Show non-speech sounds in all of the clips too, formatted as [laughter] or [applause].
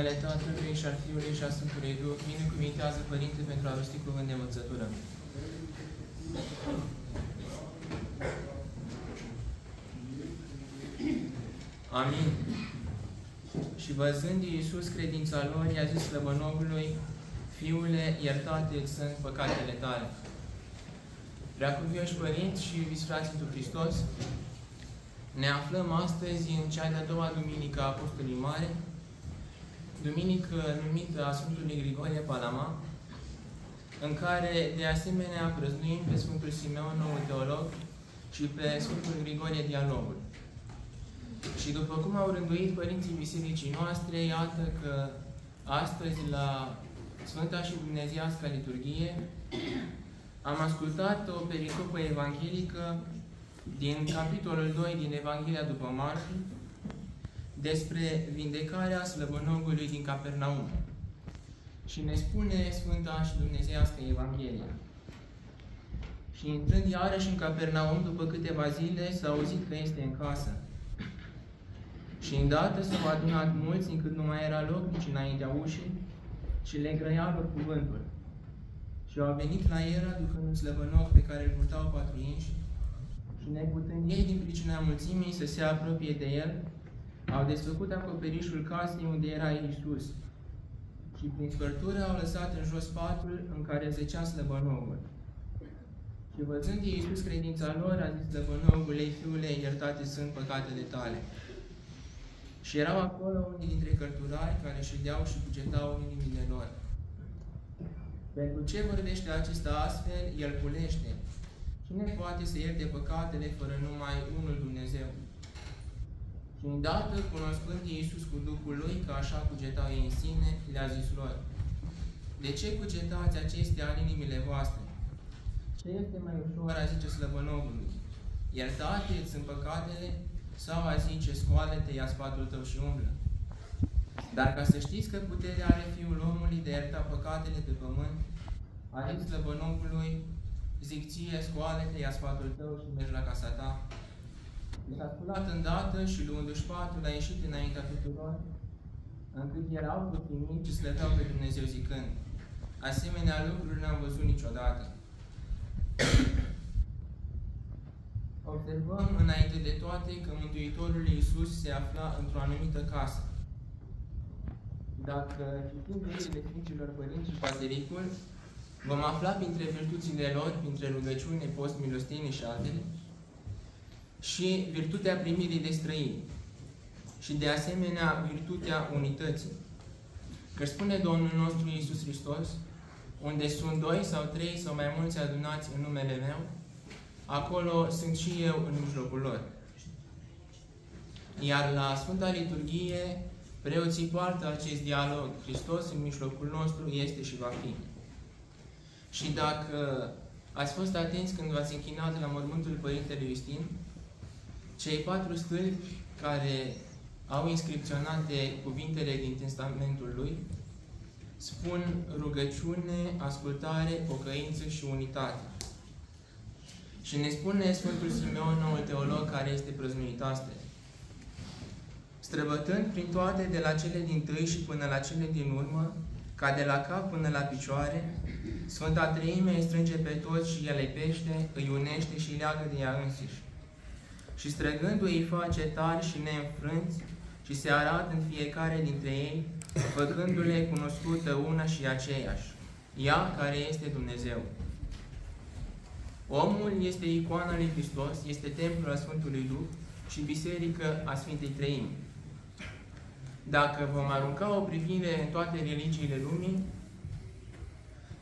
numele Tatălui și al Fiului și al Sfântului Duh, binecuvintează Părinte pentru a rosti cuvânt de învățătură. Amin. Și văzând Iisus credința lor, i-a zis slăbănogului, Fiule, iertate sunt păcatele tale. Preacuvioși părinți și iubiți frații într Hristos, ne aflăm astăzi în cea de-a doua duminică a Apostolului Mare, duminică numită a Sfântului Grigorie Palama, în care de asemenea prăznuim pe Sfântul Simeon, noul teolog, și pe Sfântul Grigorie Dialogul. Și după cum au rânduit părinții bisericii noastre, iată că astăzi la Sfânta și Dumnezeiasca Liturghie am ascultat o pericopă evanghelică din capitolul 2 din Evanghelia după Marcu despre vindecarea slăbănogului din Capernaum. Și ne spune Sfânta și Dumnezeiască Evanghelia. Și intrând iarăși în Capernaum, după câteva zile, s-a auzit că este în casă. Și îndată s-au adunat mulți, încât nu mai era loc nici înaintea ușii, și le grăiau cuvântul. Și au venit la el, aducând un slăbănoc pe care îl purtau patru inși, și neputând ei din pricina mulțimii să se apropie de el, au desfăcut acoperișul casei unde era Iisus. Și prin scărtură au lăsat în jos patul în care zecea slăbănogul. Și văzând Iisus credința lor, a zis slăbănogule, fiule, iertate sunt păcatele tale. Și erau acolo unii dintre cărturari care ședeau și cugetau în inimile lor. Pentru ce vorbește acesta astfel, el culește. Cine poate să ierte păcatele fără numai unul Dumnezeu? Și îndată, cunoscând Iisus cu Duhul Lui, că așa cugetau ei în sine, le-a zis lor, De ce cugetați acestea în inimile voastre? Ce este mai ușor a zice slăbănogului? Iertate sunt păcatele sau a zice, scoală-te, ia sfatul tău și umblă. Dar ca să știți că puterea are Fiul omului de a ierta păcatele pe pământ, a zis slăbănogului, zic ție, scoală-te, ia sfatul tău și mergi la casa ta. I s-a sculat îndată și luându-și patul a ieșit înaintea tuturor, încât erau mici și slăveau pe Dumnezeu zicând, asemenea lucruri n-am văzut niciodată. [clears throat] Observăm înainte de toate că Mântuitorul Iisus se afla într-o anumită casă. Dacă citim viețile Sfinților Părinți și Patericul, vom afla printre virtuțile lor, printre rugăciune, post, milostenie și altele, și virtutea primirii de străini. Și de asemenea virtutea unității. Că spune Domnul nostru Iisus Hristos, unde sunt doi sau trei sau mai mulți adunați în numele meu, acolo sunt și eu în mijlocul lor. Iar la Sfânta Liturghie, preoții poartă acest dialog. Hristos în mijlocul nostru este și va fi. Și dacă ați fost atenți când v-ați închinat la mormântul Părintele Iustin, cei patru stâlpi care au inscripționate cuvintele din testamentul lui, spun rugăciune, ascultare, pocăință și unitate. Și ne spune Sfântul Simeon, noul teolog, care este prăznuit astăzi. Străbătând prin toate de la cele din tâi și până la cele din urmă, ca de la cap până la picioare, Sfânta Treime îi strânge pe toți și el îi pește, îi unește și îi leagă de ea însiși. Și străgându-i îi face tari și neînfrânți și se arată în fiecare dintre ei, făcându-le cunoscută una și aceeași, ea care este Dumnezeu. Omul este icoana lui Hristos, este templul a Sfântului Duh și biserică a Sfintei Treimi. Dacă vom arunca o privire în toate religiile lumii,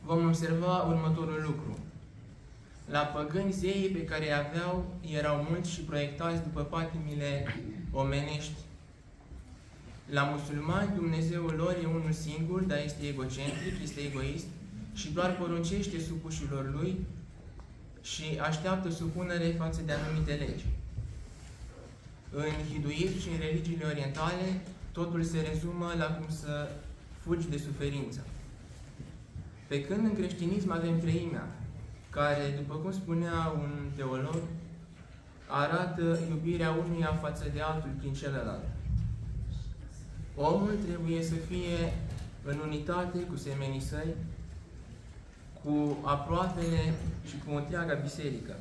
vom observa următorul lucru. La păgâni zeii pe care îi aveau erau mulți și proiectați după patimile omenești. La musulmani, Dumnezeul lor e unul singur, dar este egocentric, este egoist și doar poruncește supușilor lui și așteaptă supunere față de anumite legi. În hiduism și în religiile orientale, totul se rezumă la cum să fugi de suferință. Pe când în creștinism avem treimea, care, după cum spunea un teolog, arată iubirea unuia față de altul prin celălalt. Omul trebuie să fie în unitate cu semenii săi, cu aproapele și cu întreaga biserică.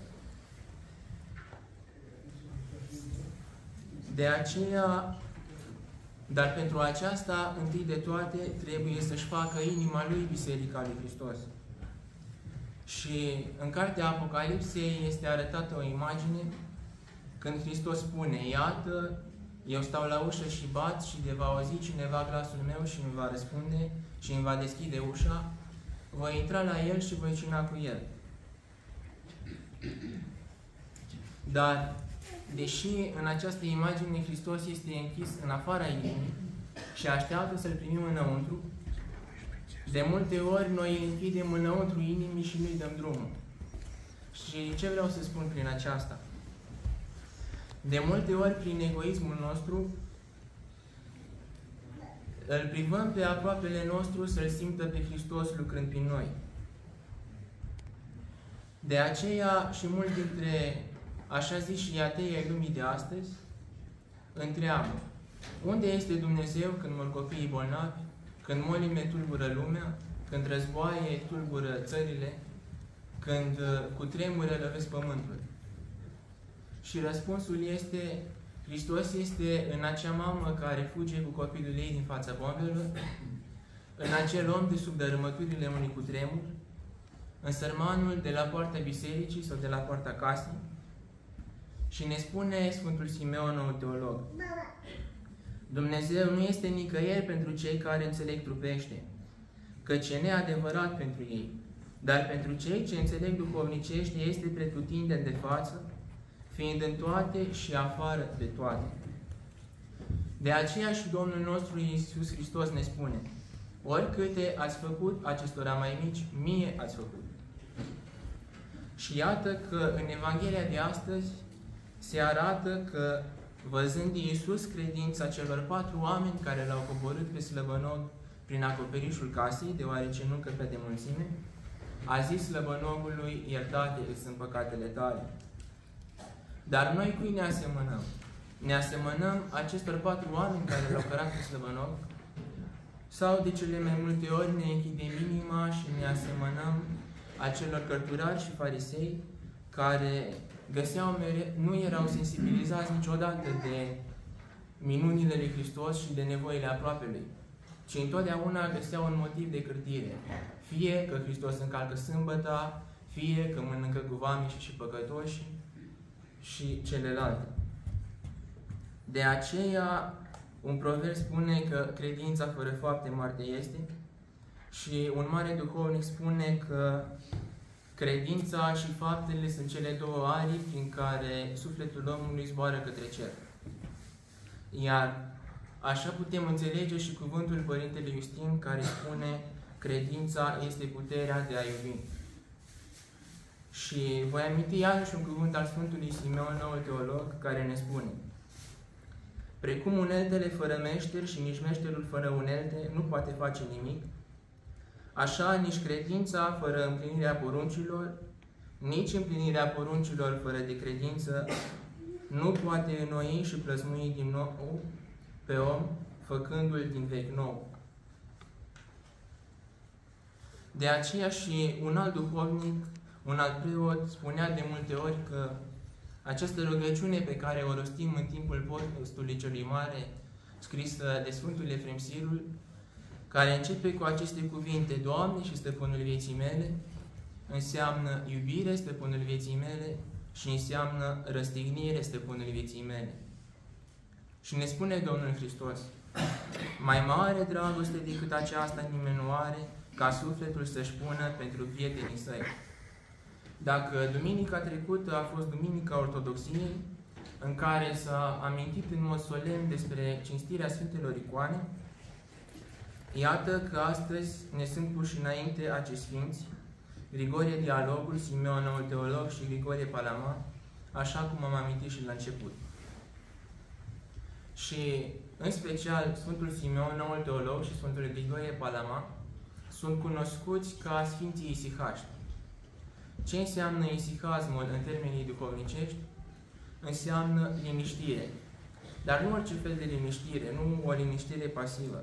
De aceea, dar pentru aceasta, întâi de toate, trebuie să-și facă inima lui Biserica lui Hristos. Și în cartea Apocalipsei este arătată o imagine când Hristos spune, iată, eu stau la ușă și bat și de va auzi cineva glasul meu și îmi va răspunde și îmi va deschide ușa, voi intra la el și voi cina cu el. Dar, deși în această imagine Hristos este închis în afara inimii și așteaptă să-L primim înăuntru, de multe ori noi îl închidem înăuntru inimii și nu-i dăm drumul. Și ce vreau să spun prin aceasta? De multe ori, prin egoismul nostru, îl privăm pe aproapele nostru să-L simtă pe Hristos lucrând prin noi. De aceea și mulți dintre, așa zis și atei ai lumii de astăzi, întreabă, unde este Dumnezeu când mor copiii bolnavi, când molime tulbură lumea, când războaie tulbură țările, când uh, cu tremură lăvesc pământul? Și răspunsul este, Hristos este în acea mamă care fuge cu copilul ei din fața bombelor, în acel om de sub dărâmăturile unui cutremur, în sărmanul de la poarta bisericii sau de la poarta casei, și ne spune Sfântul Simeon, un teolog, Dumnezeu nu este nicăieri pentru cei care înțeleg trupește, căci e neadevărat pentru ei, dar pentru cei ce înțeleg duhovnicește este pretutindeni de față, fiind în toate și afară de toate. De aceea și Domnul nostru Iisus Hristos ne spune, oricâte ați făcut acestora mai mici, mie ați făcut. Și iată că în Evanghelia de astăzi se arată că văzând Iisus credința celor patru oameni care l-au coborât pe slăbănog prin acoperișul casei, deoarece nu căpea de mulțime, a zis slăbănogului, iertate sunt păcatele tale. Dar noi cui ne asemănăm? Ne asemănăm acestor patru oameni care l-au cărat pe slăbănog? Sau de cele mai multe ori ne închidem inima și ne asemănăm acelor cărturari și farisei care găseau mere, nu erau sensibilizați niciodată de minunile lui Hristos și de nevoile aproapelui, ci întotdeauna găseau un motiv de cârtire. Fie că Hristos încalcă sâmbăta, fie că mănâncă cu vamiși și păcătoși și celelalte. De aceea, un proverb spune că credința fără fapte moarte este și un mare duhovnic spune că Credința și faptele sunt cele două arii prin care sufletul omului zboară către cer. Iar așa putem înțelege și cuvântul Părintele Justin care spune credința este puterea de a iubi. Și voi aminti iarăși un cuvânt al Sfântului Simeon, nou teolog, care ne spune Precum uneltele fără meșter și nici meșterul fără unelte nu poate face nimic, Așa, nici credința fără împlinirea poruncilor, nici împlinirea poruncilor fără de credință, nu poate înnoi și plăsmui din nou pe om, făcându-l din vechi nou. De aceea și un alt duhovnic, un alt preot, spunea de multe ori că această rugăciune pe care o rostim în timpul postului celui mare, scrisă de Sfântul Efrem Sirul, care începe cu aceste cuvinte, Doamne și Stăpânul vieții mele, înseamnă iubire Stăpânul vieții mele și înseamnă răstignire Stăpânul vieții mele. Și ne spune Domnul Hristos, mai mare dragoste decât aceasta nimeni nu are, ca sufletul să-și pună pentru prietenii săi. Dacă duminica trecută a fost Duminica Ortodoxiei, în care s-a amintit în mod solemn despre cinstirea Sfintelor Icoane, Iată că astăzi ne sunt puși înainte acești sfinți, Grigorie Dialogul, Simeon Noul Teolog și Grigorie Palama, așa cum am amintit și la început. Și, în special, Sfântul Simeon Noul Teolog și Sfântul Grigorie Palama sunt cunoscuți ca Sfinții Isihaști. Ce înseamnă isihazmul în termenii duhovnicești? Înseamnă liniștire. Dar nu orice fel de liniștire, nu o liniștire pasivă,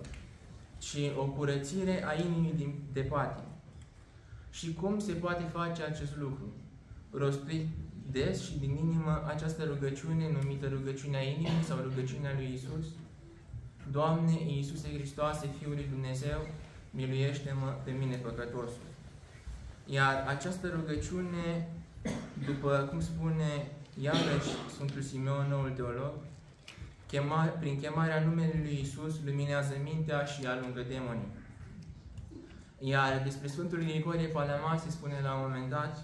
ci o curățire a inimii de patim. Și cum se poate face acest lucru? Rosti des și din inimă această rugăciune numită rugăciunea inimii sau rugăciunea lui Isus. Doamne Iisuse Hristoase, Fiul lui Dumnezeu, miluiește-mă pe mine păcătosul. Iar această rugăciune, după cum spune iarăși Sfântul Simeon, noul teolog, chema, prin chemarea numelui lui Isus, luminează mintea și alungă demonii. Iar despre Sfântul Grigorie Palama se spune la un moment dat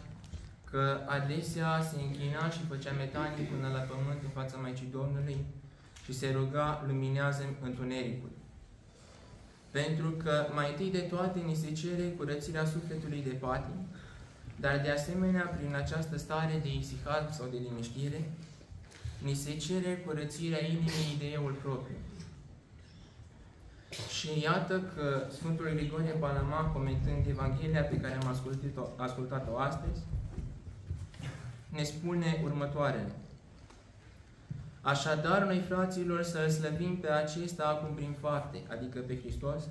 că adesea se închina și făcea metanii până la pământ în fața Maicii Domnului și se ruga, luminează întunericul. Pentru că mai întâi de toate ni se cere curățirea sufletului de patim, dar de asemenea prin această stare de isihal sau de liniștire, ni se cere curățirea inimii de euul propriu. Și iată că Sfântul Grigorie Palama, comentând Evanghelia pe care am ascultat-o ascultat astăzi, ne spune următoarele. Așadar, noi, fraților, să-L slăbim pe acesta acum prin fapte, adică pe Hristos,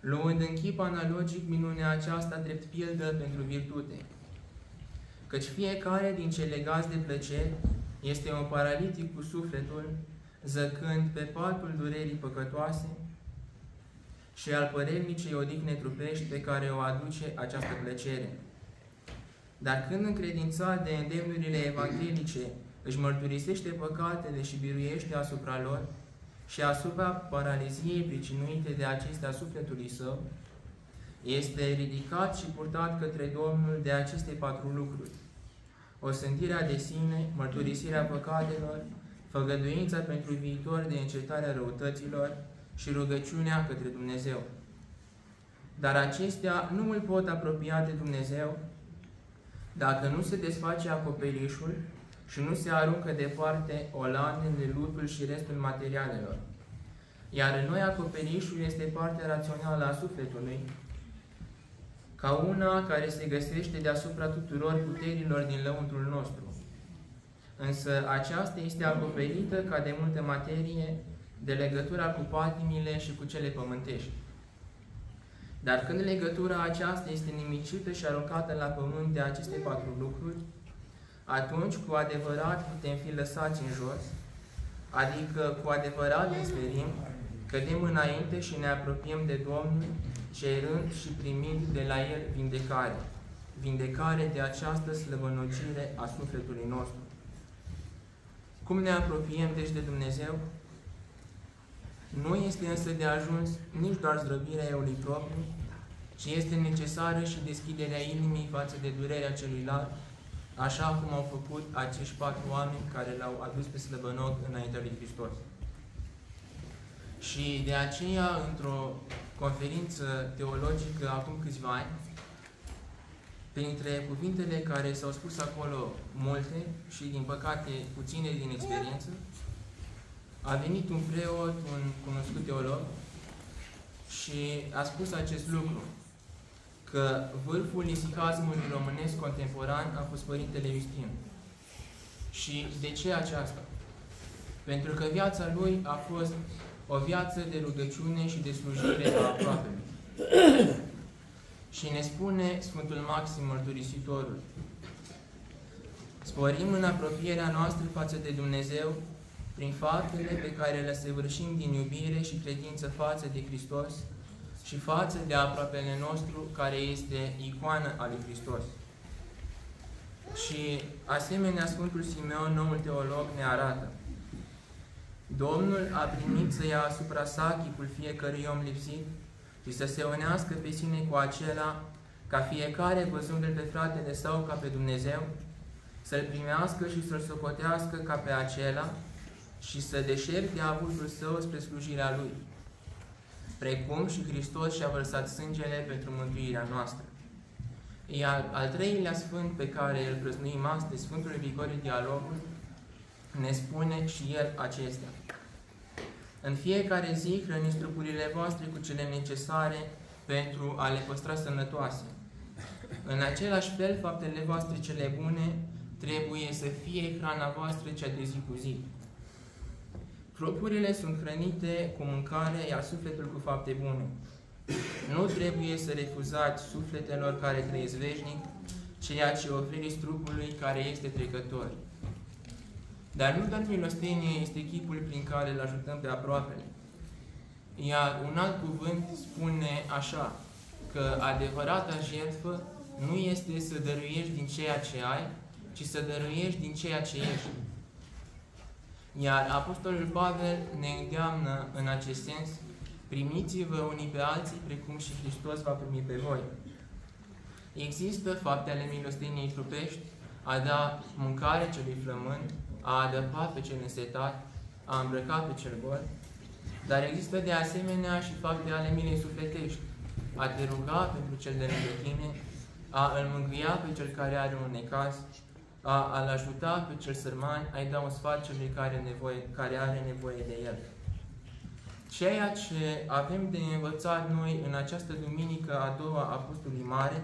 luând în chip analogic minunea aceasta drept pildă pentru virtute. Căci fiecare din cei legați de plăceri este un paralitic cu sufletul, zăcând pe patul durerii păcătoase și al părelnicei odihne trupești pe care o aduce această plăcere. Dar când încredințat de îndemnurile evanghelice își mărturisește păcatele și biruiește asupra lor și asupra paraliziei pricinuite de acestea sufletului său, este ridicat și purtat către Domnul de aceste patru lucruri. O sântirea de sine, mărturisirea păcatelor, făgăduința pentru viitor de încetarea răutăților și rugăciunea către Dumnezeu. Dar acestea nu îl pot apropia de Dumnezeu dacă nu se desface acoperișul și nu se aruncă departe olanele, lutul și restul materialelor. Iar în noi acoperișul este partea rațională a sufletului, ca una care se găsește deasupra tuturor puterilor din lăuntrul nostru. Însă aceasta este acoperită ca de multă materie de legătura cu patimile și cu cele pământești. Dar când legătura aceasta este nimicită și aruncată la pământ de aceste patru lucruri, atunci cu adevărat putem fi lăsați în jos, adică cu adevărat ne sperim, cădem înainte și ne apropiem de Domnul, cerând și primind de la El vindecare, vindecare de această slăbănocire a sufletului nostru. Cum ne apropiem deci de Dumnezeu? Nu este însă de ajuns nici doar zdrăbirea eului propriu, ci este necesară și deschiderea inimii față de durerea celuilalt, așa cum au făcut acești patru oameni care l-au adus pe slăbănoc înaintea lui Hristos. Și de aceea, într-o conferință teologică acum câțiva ani, printre cuvintele care s-au spus acolo multe și, din păcate, puține din experiență, a venit un preot, un cunoscut teolog, și a spus acest lucru, că vârful isicazmului românesc contemporan a fost Părintele Iustin. Și de ce aceasta? Pentru că viața lui a fost o viață de rugăciune și de slujire a aproapelui. și ne spune Sfântul Maxim Mărturisitorul, sporim în apropierea noastră față de Dumnezeu prin faptele pe care le săvârșim din iubire și credință față de Hristos și față de aproapele nostru care este icoană a lui Hristos. Și asemenea Sfântul Simeon, noul teolog, ne arată Domnul a primit să ia asupra sa chipul fiecărui om lipsit și să se unească pe sine cu acela, ca fiecare văzându-l pe fratele său ca pe Dumnezeu, să-l primească și să-l socotească ca pe acela, și să deșerte avutul său spre slujirea Lui, precum și Hristos și-a vărsat sângele pentru mântuirea noastră. Iar al treilea sfânt pe care îl prăznuim astăzi, Sfântul Vigorie Dialogul, ne spune și el acestea. În fiecare zi hrăniți trupurile voastre cu cele necesare pentru a le păstra sănătoase. În același fel, faptele voastre cele bune trebuie să fie hrana voastră cea de zi cu zi Trupurile sunt hrănite cu mâncare, iar sufletul cu fapte bune. Nu trebuie să refuzați sufletelor care trăiesc veșnic, ceea ce oferiți trupului care este trecător. Dar nu doar milostenie este chipul prin care îl ajutăm pe aproapele. Iar un alt cuvânt spune așa, că adevărata jertfă nu este să dăruiești din ceea ce ai, ci să dăruiești din ceea ce ești. Iar Apostolul Pavel ne îndeamnă în acest sens, primiți-vă unii pe alții, precum și Hristos va primi pe voi. Există fapte ale milosteniei trupești, a da mâncare celui flămând, a adăpa pe cel însetat, a îmbrăca pe cel gol, dar există de asemenea și fapte ale milei sufletești, a te ruga pentru cel de lângă tine, a îl mângâia pe cel care are un necaz, a a-l ajuta pe cel sărman, a-i da un sfat celui care, nevoie, care are nevoie de el. Ceea ce avem de învățat noi în această duminică a doua Apostolului Mare,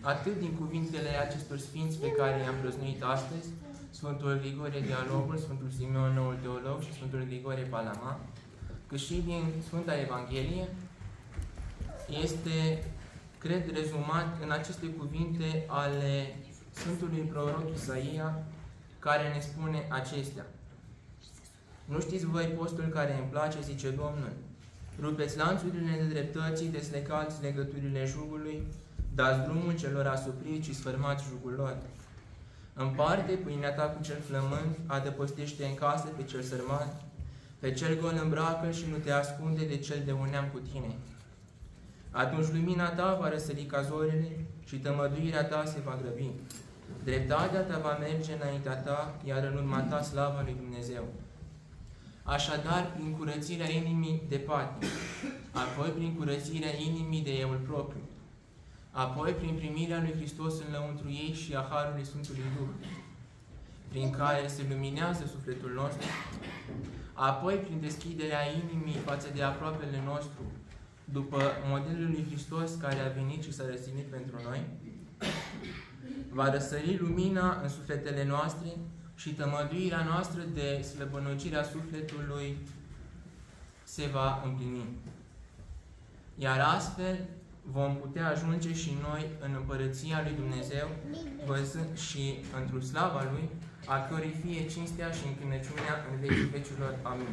atât din cuvintele acestor sfinți pe care i-am prăznuit astăzi, Sfântul Grigorie Dialogul, Sfântul Simeon Noul Teolog și Sfântul Grigorie Palama, cât și din Sfânta Evanghelie, este, cred, rezumat în aceste cuvinte ale Sfântului Proroc Isaia, care ne spune acestea. Nu știți voi postul care îmi place, zice Domnul. Rupeți lanțurile nedreptății, deslecați legăturile jugului, dați drumul celor asupriți și sfârmați jugul lor. Împarte pâinea ta cu cel flământ, adăpostește în casă pe cel sărman, pe cel gol îmbracă și nu te ascunde de cel de uneam cu tine. Atunci lumina ta va răsări ca zorele și tămăduirea ta se va grăbi. Dreptatea ta va merge înaintea ta, iar în urma ta slavă lui Dumnezeu. Așadar, prin curățirea inimii de patim, apoi prin curățirea inimii de eul propriu, apoi prin primirea lui Hristos în lăuntru ei și a Harului Sfântului Duh, prin care se luminează sufletul nostru, apoi prin deschiderea inimii față de aproapele nostru, după modelul lui Hristos care a venit și s-a răstignit pentru noi, va răsări lumina în sufletele noastre și tămăduirea noastră de slăbănocirea sufletului se va împlini. Iar astfel vom putea ajunge și noi în Împărăția lui Dumnezeu, văzând și într-o slava Lui, a cărui fie cinstea și închinăciunea în vecii vecilor. Amin.